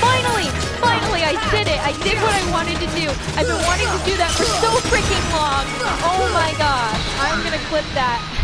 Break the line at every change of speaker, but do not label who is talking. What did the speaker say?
Finally! Finally, I did it! I did what I wanted to do. I've been wanting to do that for so freaking long. Oh my gosh. I'm gonna clip that.